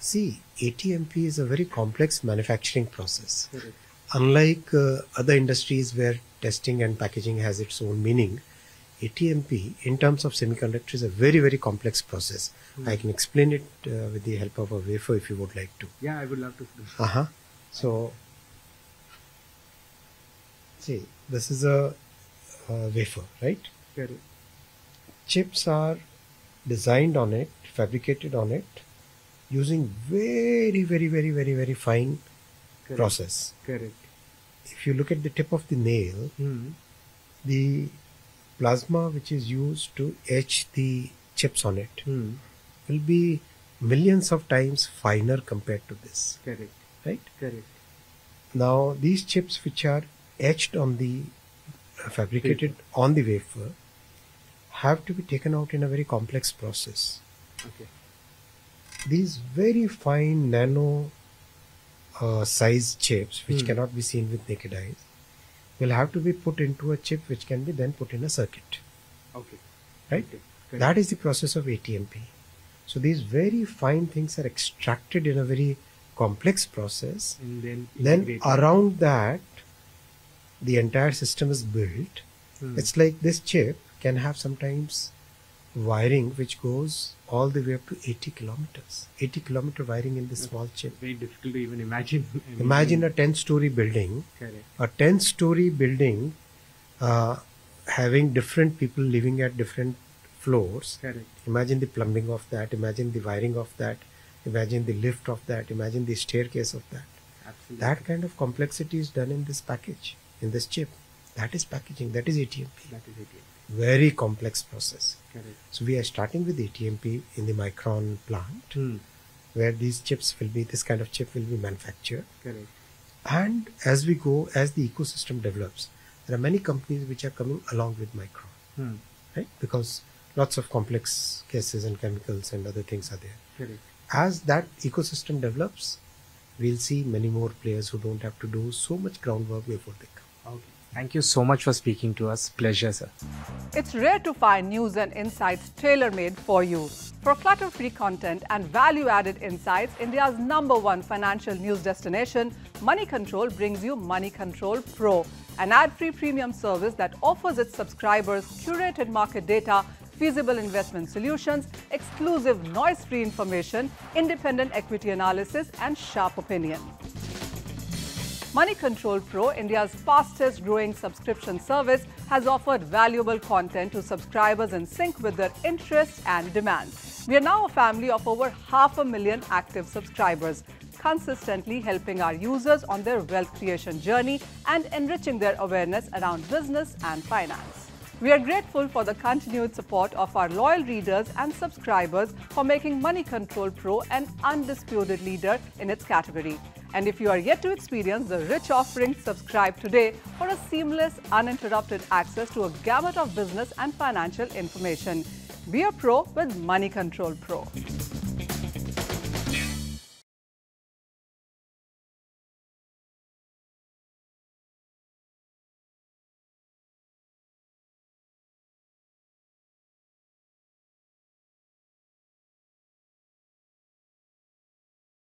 See, ATMP is a very complex manufacturing process. Correct. Unlike uh, other industries where testing and packaging has its own meaning, ATMP, in terms of semiconductor, is a very, very complex process. I can explain it uh, with the help of a wafer if you would like to. Yeah, I would love to. Uh huh. So, see, this is a, uh wafer, right? Correct. Chips are designed on it, fabricated on it, using very, very, very, very, very fine Correct. process. Correct. If you look at the tip of the nail, Hmm. the plasma which is used to etch the chips on it Hmm. will be millions of times finer compared to this, Correct. right? Correct. Now, these chips which are etched on the uh, fabricated on the wafer have to be taken out in a very complex process. Okay. These very fine nano uh, size chips, which Hmm. cannot be seen with naked eyes, will have to be put into a chip which can be then put in a circuit. Okay. Right? Okay. That is the process of ATMP. So these very fine things are extracted in a very complex process. and then Then around that, the entire system is built. Hmm. It's like this chip can have sometimes wiring which goes all the way up to 80 kilometers. 80 kilometer wiring in this small chip. very difficult to even imagine. Imagine a 10 story building, Correct. a 10 story building uh, having different people living at different floors. Correct. Imagine the plumbing of that, imagine the wiring of that, imagine the lift of that, imagine the staircase of that. Absolutely. That kind of complexity is done in this package, in this chip. That is packaging, that is ATMP. That is it. Very complex process. Correct. So we are starting with ATMP in the Micron plant, Hmm. where these chips will be, this kind of chip will be manufactured. Correct. And as we go, as the ecosystem develops, there are many companies which are coming along with Micron, Hmm. right? Because lots of complex gases and chemicals and other things are there. Correct. As that ecosystem develops, we'll see many more players who don't have to do so much groundwork before they come. Okay. Thank you so much for speaking to us. Pleasure, sir. It's rare to find news and insights tailor made for you. For clutter free content and value added insights, India's number one financial news destination, Money Control brings you Money Control Pro, an ad free premium service that offers its subscribers curated market data, feasible investment solutions, exclusive noise free information, independent equity analysis, and sharp opinion. Money Control Pro, India's fastest growing subscription service, has offered valuable content to subscribers in sync with their interests and demands. We are now a family of over half a million active subscribers, consistently helping our users on their wealth creation journey and enriching their awareness around business and finance. We are grateful for the continued support of our loyal readers and subscribers for making Money Control Pro an undisputed leader in its category. And if you are yet to experience the rich offerings, subscribe today for a seamless, uninterrupted access to a gamut of business and financial information. Be a pro with Money Control Pro.